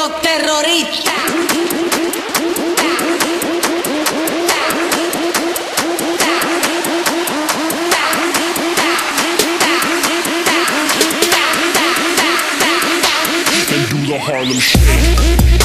los terroristas. Harlem Shake.